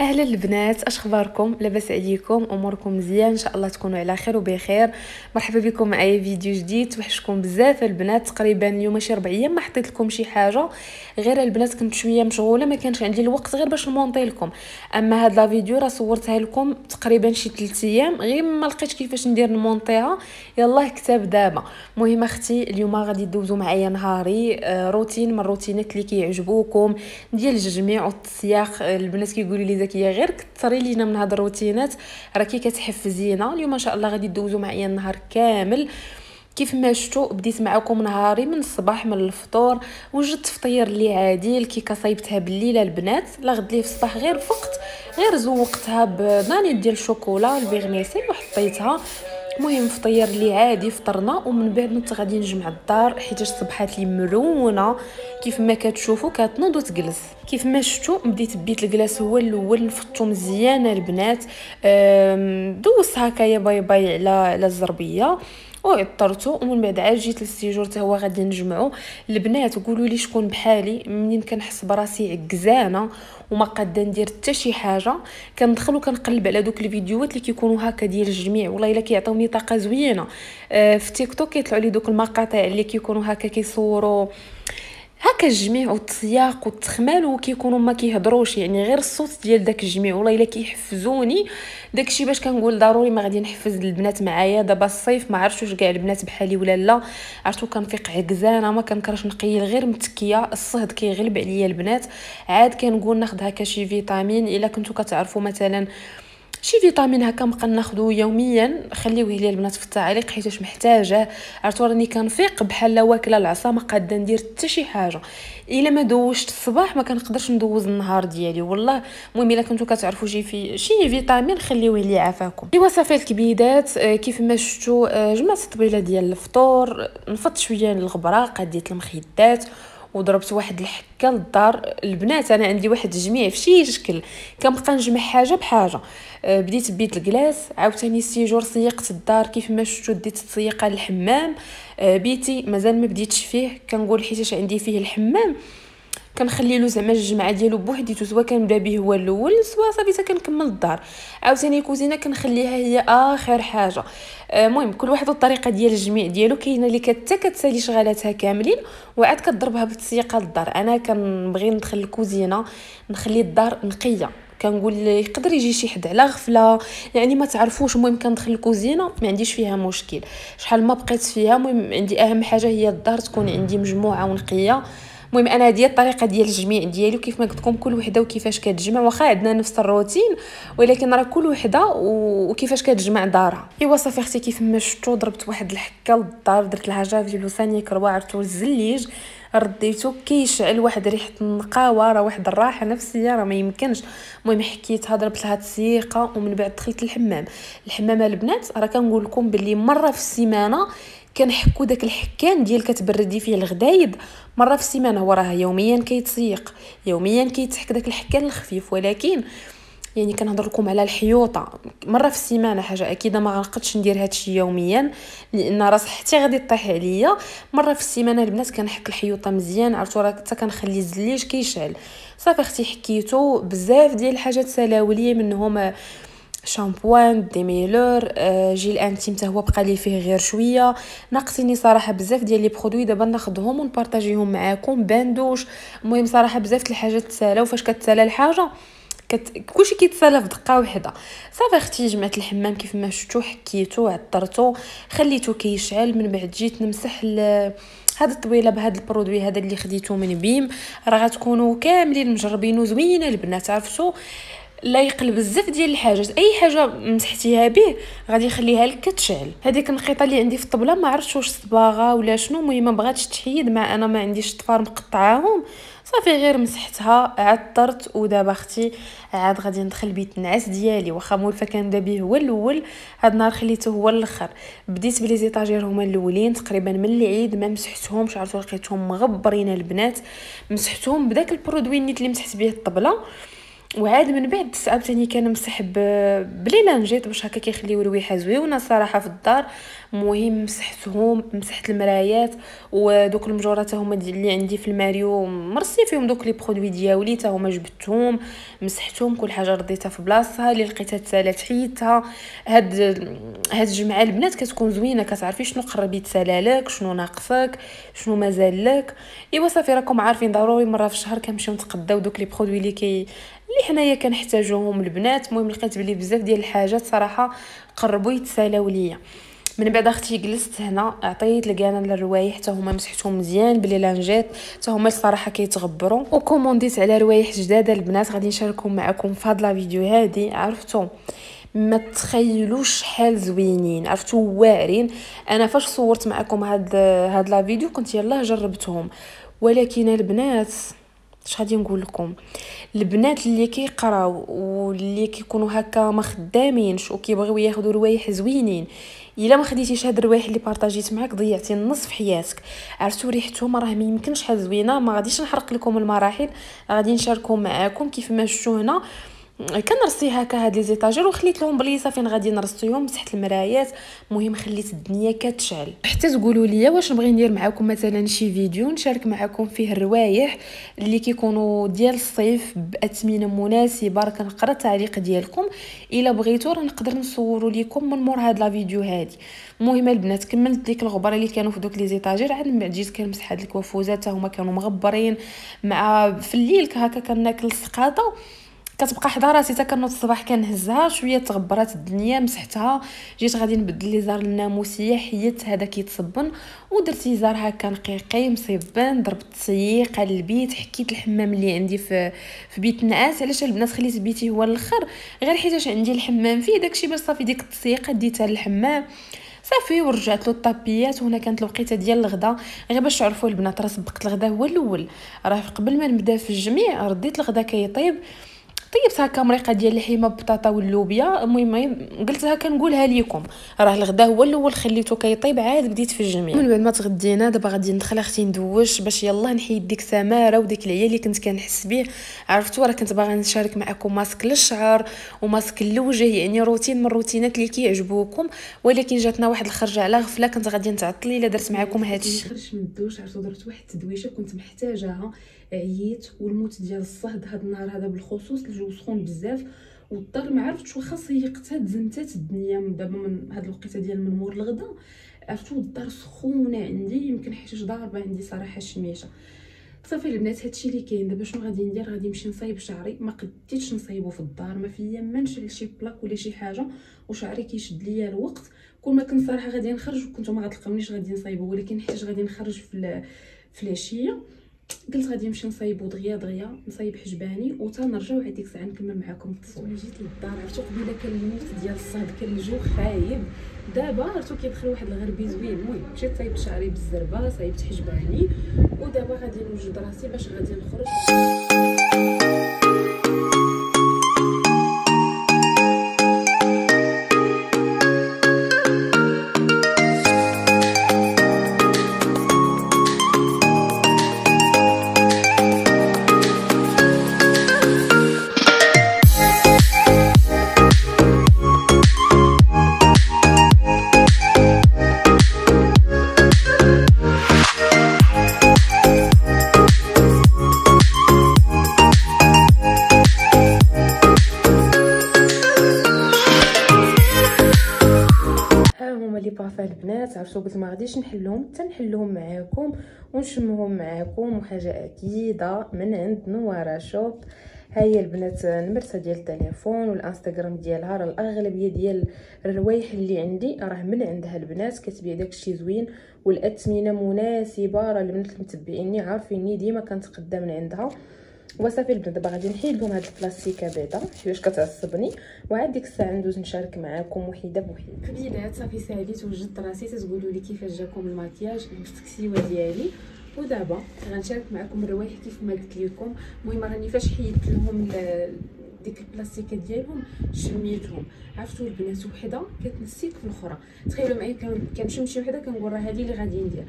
أهلا البنات اش اخباركم لاباس عليكم أموركم مزيان إن شاء الله تكونوا على خير وبخير. مرحبا بكم معايا فيديو جديد. توحشكم بزاف البنات. تقريبا اليوم شي 4 أيام ما حطيت لكم شي حاجة. غير البنات كنت شوية مشغولة ما كانش عندي الوقت غير باش نمونطي لكم. أما هاد la vidéo راه صورتها لكم تقريبا شي 3 أيام غير ما لقيتش كيفاش ندير نمونطيها. يلاه كتاب دابا. المهم أختي اليوم غادي دوزو معايا نهاري آه، روتين من الروتينات اللي كيعجبوكم. ديال الجميع والتسياق البنات كيقولوا لي زكيه غير كثري لينا من هاد الروتينات راكي كتحفزينا اليوم إن شاء الله غادي دوزو معايا النهار كامل. كيف ما شفتوا بديت معكم نهاري من الصباح من الفطور وجدت فطيري العادي الكيكه صايبتها بالليلة البنات. الغد ليه في الصباح غير فقت غير زوقتها بناني ديال الشوكولا ال vermicelle وحطيتها. المهم فطيري العادي فطرنا ومن بعد نيت غادي نجمع الدار حيت صبحات لي مرونة. كيف ما كتشوفوا كتنوض وتجلس. كيف ما شفتوا بديت بيت الكلاس هو الأول نفضتو مزيان البنات. دوزت هكايا باي باي على على الزربية. وعطرته ومن بعد عاد جيت لل séjour حتى هو غادي نجمعو. البنات قولوا لي شكون بحالي منين كنحس براسي عكزانه وما قاده ندير حتى شي حاجة. كندخل وكنقلب على دوك الفيديوهات اللي كيكونوا هكا ديال الجميع. والله إلا كيعطيوني طاقة زوينة. آه في تيك توك كيطلعوا لي دوك المقاطع اللي كيكونوا هكا كيصوروا. هكا الجميع والتسياق والتخمال وكيكونوا ما كيهضروش يعني غير الصوت ديال داك الجميع. والله إلا كيحفزوني داكشي باش كنقول ضروري ما غادي نحفز البنات معايا. دابا الصيف ما عرفتش واش كاع البنات بحالي ولا لا. عرفتو كنفيق عكزانه ما كنكرهش نقيل غير متكية. الصهد كيغلب عليا البنات. عاد كنقول ناخذ هكا شي فيتامين. إلا كنتو كتعرفوا مثلا شي فيتامين هكا نبقى ناخذو يوميا خليوه لي البنات في التعليق حيت محتاجة. عرفتوا راني كنفيق بحال واكلة العصا ما قادة ندير حتى شي حاجة. إلا ما دوشت الصباح ما كنقدرش ندوز النهار ديالي والله. المهم إلا كنتو كتعرفوا شي في شي فيتامين خليوه لي عافاكم. ايوا صافي الكبيدات آه، كيف ما شفتوا آه، جمعت الطبيله ديال الفطور نفضت شوية الغبره قديت المخدات وضربت واحد الحكة للدار البنات. أنا عندي واحد الجميع في شي شكل كنبقى نجمع حاجة بحاجة. أه بديت بيت الكلاس عاوتاني ال séjour سيقت الدار كيف ما شفتوا ديك السيقه للحمام. أه بيتي مازال ما بديتش فيه. كنقول حيتاش عندي فيه الحمام. كنخلي له زعما الجمعة ديالو بوحديتو سواء كنبدا به هو الأول سواء صافي كنكمل الدار. عاوتاني الكوزينه كنخليها هي آخر حاجة. آه، المهم كل واحد والطريقة ديال الجميع ديالو كاينة اللي كتا كتسالي شغالاتها كاملين وعاد كضربها بالتسييقة للدار. أنا كنبغي ندخل الكوزينة نخلي الدار نقية. كنقول يقدر يجي شي حد على غفلة يعني ما تعرفوش. المهم كندخل الكوزينة ما عنديش فيها مشكل. شحال ما بقيت فيها المهم عندي أهم حاجة هي الدار تكون عندي مجموعة ونقية. المهم أنا هذه الطريقة ديال الجميع ديالي وكيف ما قلت لكم كل وحدة وكيفاش كتجمع. واخا عندنا نفس الروتين ولكن راه كل وحدة وكيفاش كتجمع دارها. إيوا صافي أختي كيف ما شفتوا ضربت واحد الحكة للدار درت لها جافي لوساني كروا عرفتو الزليج رديتو كيشعل واحد ريحة النقاوه راه واحد الراحة نفسية راه ما يمكنش. المهم حكيتها ضربت لها تسيقه ومن بعد دخلت الحمام الحمام البنات راه كنقول لكم باللي مرة في السيمانة كنحكو داك الحكان ديال كتبردي فيه الغدايد مرة في السيمانة هو راه يوميا كيتسيق يوميا كيتحك داك الحكان الخفيف ولكن يعني كنهضر لكم على الحيوطة. مرة في السيمانة حاجة أكيدة ما غنقدش ندير هادشي يوميا لأن راه صحتي غادي طيح عليا. مرة في السيمانة البنات كنحك الحيوطة مزيان عرفتوا راه حتى كنخلي الزليج كيشعل. صافي أختي حكيتو بزاف ديال الحاجات تسالاو ليا منهم شامبوان ديميلور آه، gel intime حتى هو بقى لي فيه غير شوية. ناقصيني صراحة بزاف ديال les produits دابا ناخذهم ونبارطاجيهم معاكم. باندوش المهم صراحة بزاف الحاجات تسالى وفاش كتسالى الحاجة كت... كلشي كيتسالى في دقة واحدة صافي أختي جمعت الحمام كيف ما شفتو حكيتو عطرتو. خليتو كيشعل. من بعد جيت نمسح ل... هاد الطويلة بهاد البرودوي هذا اللي خديته من بيم. راه غتكونوا كاملين مجربينو زوينة البنات عرفتو؟ لايق بزاف ديال الحاجات أي حاجة مسحتيها به غادي يخليها لك كتشعل. هذيك النقيطة اللي عندي في الطبلة ما عرفتش واش صباغة ولا شنو. المهم ما بغاتش تحيد مع أنا ما عنديش طفار مقطعاهم. صافي غير مسحتها عطرت. ودابا أختي عاد غادي ندخل بيت النعاس ديالي. واخا مولفة كنبدا به هو الأول هاد النهار خليته هو الأخر. بديت ب les étagères هما الأولين تقريبا من العيد ما مسحتهمش. عرفتوا لقيتهم مغبرين البنات. مسحتهم بداك ال produit نيت اللي مسحت به الطبلة. وعاد من بعد عاوتاني كنمسح ب les lingettes باش هكا كيخليو ريحه زويونة صراحة في الدار. المهم مسحتهم مسحت المرايات ودوك المجورات هما اللي عندي في الماريو مرسي فيهم دوك les produits ديالي حتى هما جبدتهم مسحتهم كل حاجة رديتها في بلاصتها اللي لقيتها تسالات حيدتها هاد هاد الجمعة البنات كتكون زوينة كتعرفي شنو قرب يتسالى لك شنو ناقصك شنو مازال لك. إيوا صافي راكم عارفين ضروري مرة في الشهر كنمشيو نتقداو دوك les produits اللي كي اللي حنايا كنحتاجوهم البنات. المهم لقيت بلي بزاف ديال الحاجات صراحة قربوا يتسالاو ليا. من بعد أختي جلست هنا عطيت لكانا للروايح حتى هما مسحتهم مزيان ب les lingettes حتى هما الصراحه كيتغبروا. وكومونديت على روايح جدادة البنات غادي نشاركهم معكم في هاد la vidéo هادي عرفتوا ما تخيلوش شحال زوينين عرفتوا واعرين. أنا فاش صورت معكم هاد هاد la vidéo كنت يلاه جربتهم. ولكن البنات اش غادي نقول لكم. البنات اللي كيقراو واللي كيكونوا هكا ما خدامينش وكيبغيو ياخذوا روايح زوينين إلا ما خديتيش هاد الروايح اللي بارطاجيت معاك ضيعتي النص في حياتك. عرفتوا ريحتهم راه ما يمكنش شحال زوينة ما غاديش نحرق لكم المراحل غادي نشاركهم معاكم كيف ما شفتوا هنا. كنرصي هكا هاد لي زيتاجير وخليت لهم بليصة فين غادي نرصيهم تحت المرايات المهم خليت الدنيا كتشعل. حتى تقولوا لي واش نبغي ندير معكم مثلا شي فيديو نشارك معكم فيه الروايح اللي كيكونوا ديال الصيف بأثمنة مناسبة راه كنقرا التعليق ديالكم. إلا بغيتو راه نقدر نصوروا لكم من مور هاد لا فيديو هادي. المهم البنات كملت ديك الغبره اللي كانوا في دوك لي زيتاجير عاد من بعد جيت كنمسح هاد الكوافوزات هما كانوا مغبرين مع في الليل هكا كناكل السقاطة. كتبقى حدا راسي حتى كنوض الصباح كنهزها شوية تغبرات الدنيا مسحتها. جيت غادي نبدل لي زار الناموسيه حيت هذا كيتصبن ودرت زار هكا نقيقي مصيبان ضربت التسييق البيت حكيت الحمام اللي عندي في في بيت النعاس علاش البنات خليت بيتي هو الآخر غير حيتاش عندي الحمام فيه داكشي باش صافي ديك التسييقه ديتها للحمام. صافي ورجعت له الطابيات وهنا كانت الوقيتة ديال الغدا. غير باش تعرفوا البنات راه سبقت الغدا هو الأول. راه قبل ما نبدأ في الجميع رديت الغدا كيطيب. طيبت هكا مريقة ديال اللحيمه بالبطاطا واللوبيا. المهم قلت هكا نقولها لكم راه الغدا هو الأول خليته كيطيب عاد بديت في الجميع. من بعد ما تغدينا دابا غادي ندخل أختي ندوش باش يلاه نحيد ديك سماره وديك العيا اللي كنت كنحس به عرفتوا راه كنت باغا نشارك معكم ماسك للشعر وماسك للوجه يعني روتين من الروتينات اللي كيعجبوكم. ولكن جاتنا واحد الخرجة على غفلة كنت غادي نتعطل إلا درت معكم هادشي. خرجت من الدوش عرفتوا؟ درت واحد التدويشة كنت محتاجاها عييت والموت ديال الصهد هاد النهار هذا بالخصوص الجو سخون بزاف والدار ما عرفتش واخا صيقتها تزمتات الدنيا دابا من هاد الوقيته ديال من مور الغدا. عرفتوا الدار سخونة عندي يمكن حيت ضاربة عندي صراحة الشميشه صافي البنات هادشي اللي كاين. دابا شنو غادي ندير؟ غادي نمشي نصايب شعري. ما قديتش نصايبو في الدار ما فيا ما نشعل شي plaque ولا شي حاجة وشعري كيشد ليا الوقت. كل ما كنت صراحة غادي نخرج كنتو ما غتلقاونيش غادي نصايبو ولكن حيت غادي نخرج في في العشية قلت غادي نمشي نصايبو دغيا دغيا نصايب حجباني وتا نرجعو هذيك الساعة نكمل معكم التصوير جيت للدار عرفتو قبيلة كان الموت ديال الصهد كان الجو خايب. دابا عرفتو كيدخل واحد الغربي زوين. المهم مشيت صايبت شعري بالزربة صايبت حجباني ودابا غادي نوجد راسي باش غادي نخرج. غاديش نحلهم حتى نحلهم معاكم ونشمهم معاكم وحاجه أكيدة من عند نوارة شوب. ها هي البنات نمرتها ديال التليفون والإنستغرام ديالها راه الأغلبية ديال الروايح اللي عندي راه من عندها البنات كتبيع داكشي زوين والأثمنة مناسبة راه البنات المتبعيني عارفيني ديما كنتقدم من عندها. وصافي البنات دابا غادي نحيد لهم هاد البلاستيكة بعدا حيت كتعصبني. وعاد ديك الساعة ندوز نشارك معاكم وحيده بوحيده البنات صافي ساليت وجدت راسي تتقولوا لي كيفاش جاكم الماكياج لبست الكسيوه ديالي. ودابا غنشارك معكم الروايح كيف ما قلت لكم. المهم راني فاش حيدت لهم ديك البلاستيكات ديالهم شميتهم. عرفتوا البنات وحدة كتنسيك في الأخرى. تخيلوا معايا كنشم شي وحدة كنقول راه هذه اللي غادي ندير.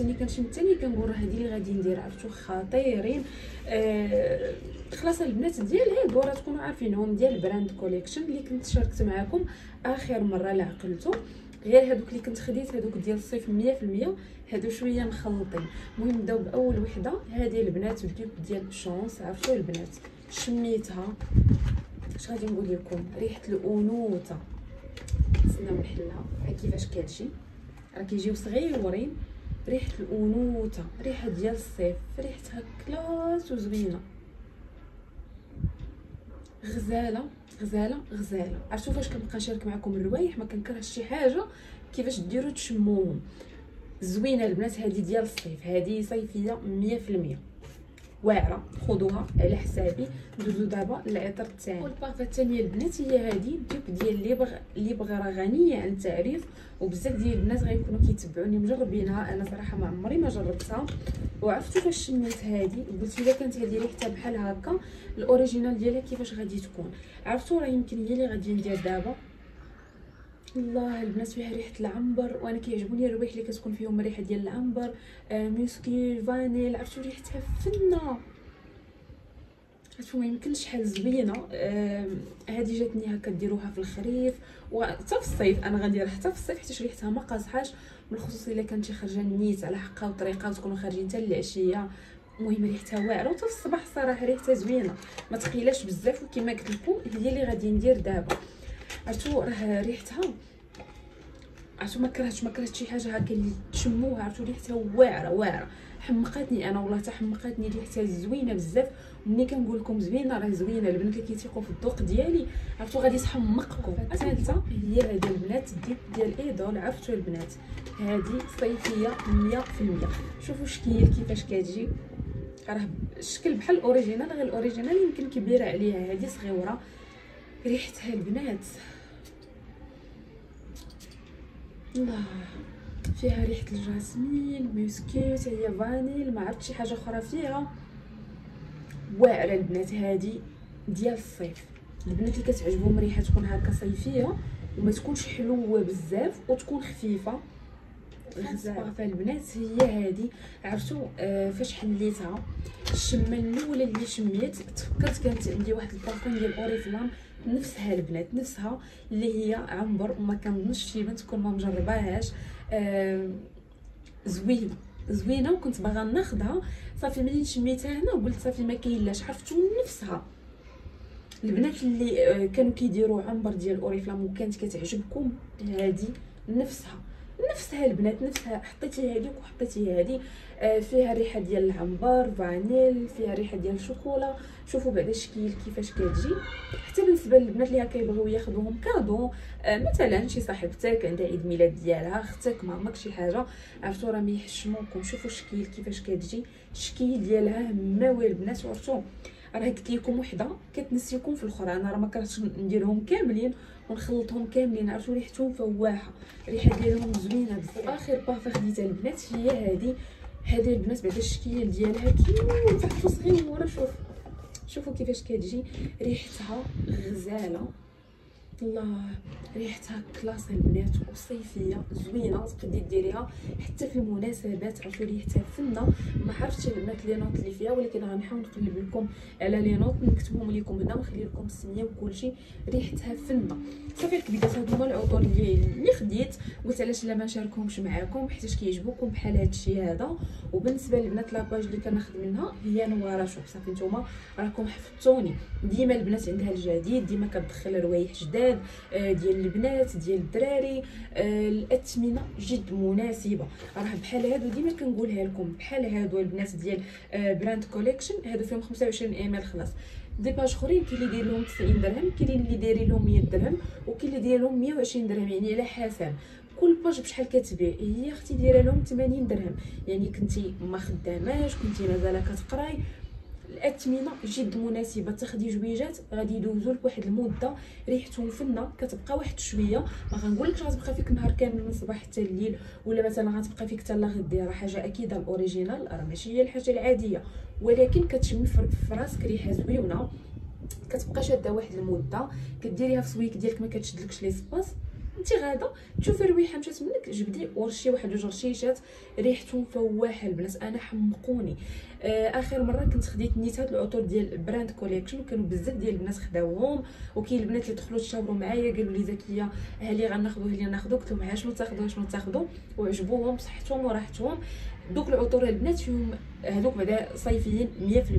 ملي كنشم الثانية كنقول راه هذه اللي غادي ندير. عرفتوا؟ خطيرين. آه خلاص البنات ديال هادو راه تكونوا عارفينهم ديال Brand Collection اللي كنت شاركت معكم آخر مرة لا عقلتو. غير هادوك اللي كنت خديت هادوك ديال الصيف 100% هادو شوية مخلطين. المهم نبداو بأول وحدة هذه البنات ال dupe ديال بشونس عرفتوا البنات؟ شميتها. اش غادي نقول لكم؟ ريحة الأنوثة. نستناو نحلها كيفاش كتجي راه كيجيو صغيورين. ريحة الأنوثة. ريحة ديال الصيف. ريحتها classe وزوينة. غزالة. غزالة. غزالة. عرفتوا فاش كنبقى نشارك معكم الروايح؟ ما كنكرهش شي حاجة. كيفاش ديروا تشموهم زوينة البنات هذه ديال الصيف. هذه صيفية 100% واعرة. خذوها على حسابي. ندوزو دابا للعطر الثاني والبارفه الثانية البنات هي هذه الدوب ديال اللي بغ راه غنية عن التعريف وبزاف ديال الناس غيكونوا كيتبعوني مجربينها. أنا صراحة ما عمري ما جربتها. وعرفتوا فاش شميت هذه قلت إلا كانت هذه ريحتها بحال هكا ال original ديالها كيفاش غادي تكون. عرفتوا راه يمكن هي اللي غادي ندير دابا. الله البنات فيها ريحة العنبر وأنا كيعجبوني الروايح اللي كتكون فيهم ريحة ديال العنبر آه musqué vanille عرفتوا ريحتها فنة. عرفتوا ما يمكنش شحال زوينة. آه هذه جاتني هكا ديروها في الخريف وحتى في الصيف أنا غنديرها حتى في الصيف حيت ريحتها ما قاصحاش بالخصوص إلا كانت شي خرجه نيت على حقها وطريقة وتكونوا خارجين حتى العشيه المهم ريحتها واعرة وحتى في الصباح الصراحة ريحتها زوينة. ما تقيلاش بزاف وكما قلت لكم هي اللي غادي ندير دابا. عرفتوا راه ريحتها. عرفتوا ما كرهتش ما كرهت شي حاجة هكا اللي تشموها. عرفتوا ريحتها واعره واعرة. حمقاتني أنا والله حتى حمقاتني ريحتها زوينة بزاف. ملي كنقول لكم زوينة راه زوينة. البنات اللي كيتيقوا في الذوق ديالي عرفتوا غادي تحمقكم. الثالثه هي هذه البنات ديب ديال إيدول. عرفتوا البنات؟ هذه صيفية 100% شوفوا الشكل كيفاش كتجي. راه الشكل بحال ال original. غير ال original يمكن كبيرة عليها. هذه صغيرة. ريحتها البنات. الله فيها ريحة ال jasmin musqué هي vanille ما عرفت شي حاجة أخرى فيها. واعرة البنات هذه ديال الصيف. البنات اللي كتعجبهم ريحة تكون هكا صيفية وما تكونش حلوة بزاف وتكون خفيفة. غزاله فالبنات هي هذه عرفتوا آه فاش حليتها؟ الشمه الاولى اللي شميت تفكرت كانت عندي واحد البارفان ديال أوريفلام نفسها البنات نفسها اللي هي عنبر وما كنظنش شي بنت تكون ما مجرباهاش آه زوينة زوينة وكنت باغا ناخذها صافي ملي شميتها هنا قلت صافي ما كاين لاش عرفتوا نفسها. البنات اللي آه، كانوا كيديروا عنبر ديال Oriflame وكانت كتعجبكم هذه نفسها. نفسها البنات نفسها حطيتي هذيك وحطيتي هذه آه فيها ريحة ديال العنبر vanille فيها ريحة ديال الشوكولا. شوفوا بعدا الشكل كيفاش كتجي. حتى بالنسبة للبنات اللي كيبغيو ياخذوهم cadeau آه مثلا شي صاحبتك عندها عيد ميلاد ديالها أختك مامك شي حاجة. عرفتوا راه يحشموكم. شوفوا الشكل كيفاش كتجي. الشكل ديالها ماوي البنات. عرفتوا راه قلت لكم وحدة كتنسيكم في الأخرى. أنا راه ما كرهتش نديرهم كاملين. ونخلطهم كاملين عرفتوا؟ ريحتهم فواحة الريحه ديالهم زوينة بزاف. واخر بارفان خديتها البنات هي هذه هذه البنات بعدا الشكل ديالها cute صغيره شوف شوفوا كيفاش كتجي ريحتها غزالة. الله ريحتها classe البنات وصيفية زوينة تقدري ديريها. حتى في المناسبات عرفتوا ريحتها فنة. ما عرفتش البنات les notes اللي فيها ولكن غنحاول نقلب لكم على les notes نكتبهم لكم هنا ونخلي لكم السمية وكلشي ريحتها فنة. صافي الكبيدات هادو هما العطور اللي اللي خديت. قلت علاش لا ما نشاركهمش معاكم حيت كيعجبوكم بحال هادشي هذا. وبالنسبة للبنات la page اللي كناخذ منها هي نوارة. شوف صافي نتوما راكم حفظتوني. ديما البنات عندها الجديد ديما كتدخل روايح جداد. آه، ديال البنات ديال الدراري آه، الأثمنة جد مناسبة. راه بحال هادو ديما كنقولها لكم بحال هادو البنات ديال Brand Collection هادو فيهم 25 ml خلاص. des pages أخرين كاين اللي يدير لهم 90 درهم كاين اللي دايرين لهم 100 درهم وكاين اللي داير لهم 120 درهم يعني على حسب. كل page بشحال كتبيع هي أختي دايرة لهم 80 درهم. يعني كنتي ما خداماش كنتي مازال كتقراي الاثمنه جد مناسبة تاخدي جويجات غادي يدوزوا لك واحد المدة ريحتهم فنه كتبقى واحد شوية. ما غنقولكش غتبقى فيك نهار كامل من الصباح حتى الليل ولا مثلا غتبقى فيك حتى لغدي راه حاجة أكيدة ال original راه ماشي هي الحاجة العادية. ولكن كتشمي في راسك ريحة زوينة كتبقى شادة واحد المدة. كديريها في سويك ديالك ما كتشدلكش l'espace انت غادا تشوفي الريحه مشات منك جبدي ورشي واحد جوج رشيشات ريحتهم فواحه البنات أنا حمقوني. آه آخر مرة كنت خديت نيت هاد العطور ديال Brand Collection وكانوا بزاف ديال البنات خداوهم وكاين البنات اللي دخلوا تشاوروا معايا قالوا لي زكيه هالي غناخذوا هالي ناخذوا قلت لهم شنو تاخذوا شنو تاخذوا وعجبوهم صحتهم وراحتهم. دوك العطور البنات فيهم هذوك بعدا صيفيين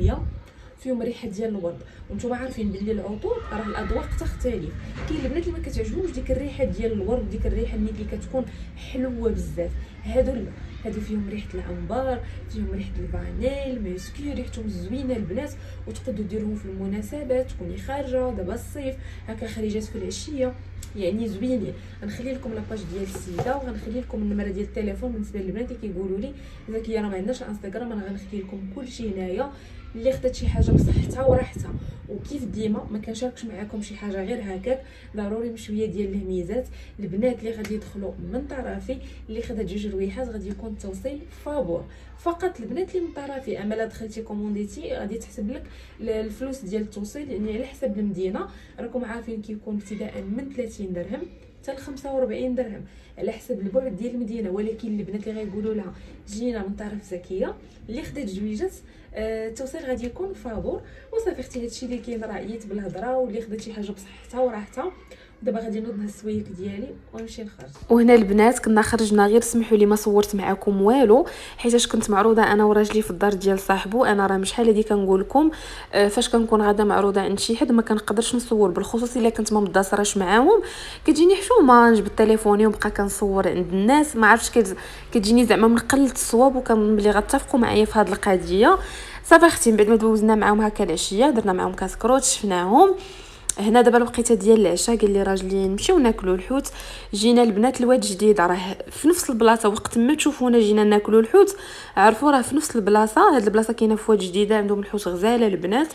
100% فيهم ريحة ديال الورد وأنتم عارفين بلي العطور راه الأذواق تختلف. كاين البنات اللي ما كتعجبهمش ديك الريحة ديال الورد ديك الريحة اللي كتكون حلوة بزاف. هادو لا. هادو فيهم ريحة العنبر فيهم ريحة ال vanille musqué ريحتهم زوينة البنات. وتقدروا ديروهم في المناسبات تكوني خارجة دابا الصيف. هكا خريجات في العشية. يعني زوينين. غنخلي لكم la page ديال السيدة وغنخلي لكم النمرة ديال التليفون بالنسبة للبنات اللي كيقولوا لي زكيه راه ما عندناش انستغرام أنا غنخلي لكم كلشي هنايا. اللي خدات شي حاجة بصحتها وراحتها. وكيف ديما ما كنشاركش معكم شي حاجة غير هكاك ضروري بشوية ديال الهميزات. البنات اللي غادي يدخلوا من طرفي اللي خدات جوج رويحات غادي يكون التوصيل فابور. فقط البنات اللي من طرفي أما لا دخلتي كومونديتي غادي تحسب لك الفلوس ديال التوصيل يعني على حسب المدينة. راكم عارفين كيكون ابتداء من 30 درهم. حتى ل 45 درهم على حسب البعد ديال المدينة. ولكن البنات اللي غيقولوا لها جينا من طرف زكية اللي خدات جويجات آه، التوصيل غادي يكون فابور وصافي أختي هادشي اللي كاين راه عييت بالهضرة واللي خدات شي حاجة بصحتها وراحتها. دابا غادي نوض السويك ديالي ونمشي نخرج. وهنا البنات كنا خرجنا غير سمحوا لي ما صورت معكم والو حيتاش كنت معروضة أنا وراجلي في الدار ديال صاحبو أنا راه شحال هادي كنقول لكم. آه، فاش كنكون غادا معروضة عند شي حد ما كنقدرش نصور بالخصوص إلا كنت ما مداسراش معاهم. كتجيني حشومة نجبد تليفوني ونبقى كنصور عند الناس. ما عرفتش كتجيني زعما من قلة الصواب وكان بلي غتفقوا معايا في هذه القضية. صافي أختي من بعد ما دوزنا معاهم هكا العشية درنا معاهم كاس كروت شفناهم. هنا دابا الوقيته ديال العشاء قال لي راجلي نمشيو ناكلوا الحوت. جينا البنات الواد جديد راه في نفس البلاصة وقت ما تشوفونا جينا ناكلوا الحوت. عرفوا راه في نفس البلاصة هاد البلاصة كاينة في واد جديدة عندهم الحوت غزالة البنات.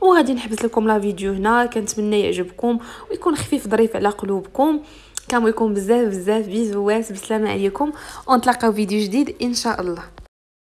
وغادي نحبس لكم لا فيديو هنا كنتمنى يعجبكم ويكون خفيف ظريف على قلوبكم. كان يكون بزاف بزاف بيزوات بسلامه عليكم. ونتلاقاو فيديو جديد إن شاء الله.